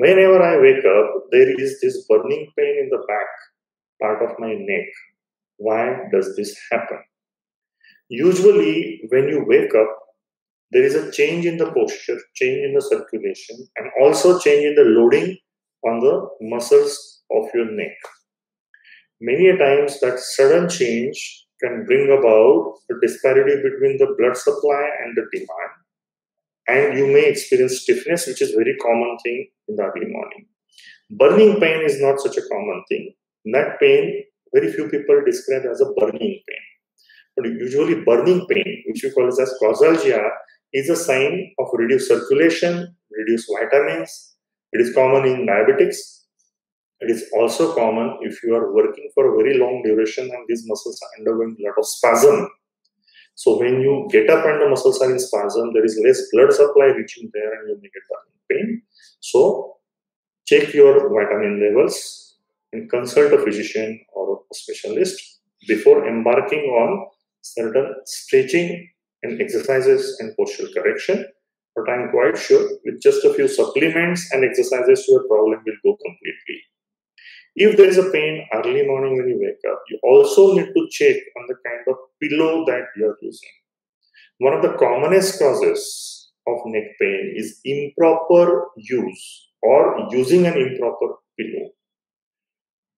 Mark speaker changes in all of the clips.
Speaker 1: whenever I wake up, there is this burning pain in the back part of my neck. Why does this happen? Usually, when you wake up, there is a change in the posture, change in the circulation, and also change in the loading on the muscles of your neck. Many a times, that sudden change can bring about a disparity between the blood supply and the demand, and you may experience stiffness, which is very common thing in the early morning. Burning pain is not such a common thing. That pain, very few people describe as a burning pain. But usually, burning pain, which we call as causalgia, is a sign of reduced circulation, reduced vitamins. It is common in diabetics. It is also common if you are working for a very long duration and these muscles are undergoing a lot of spasm. So when you get up and the muscles are in spasm, there is less blood supply reaching there and you may get pain. So check your vitamin levels and consult a physician or a specialist before embarking on certain stretching and exercises and postural correction. But I'm quite sure with just a few supplements and exercises, your problem will go completely. If there is a pain early morning when you wake up, you also need to check on the kind of pillow that you are using. One of the commonest causes of neck pain is improper use or using an improper pillow.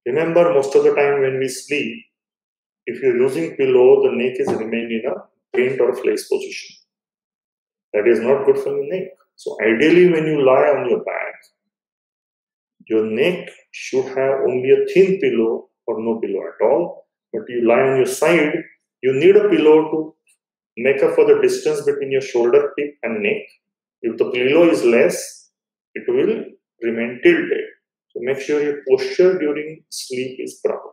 Speaker 1: Remember, most of the time when we sleep, if you're using pillow, the neck is remaining in a bent or flexed position. That is not good for the neck. So ideally, when you lie on your back, your neck should have only a thin pillow or no pillow at all. But you lie on your side, you need a pillow to make up for the distance between your shoulder tip and neck. If the pillow is less, it will remain tilted. So make sure your posture during sleep is proper.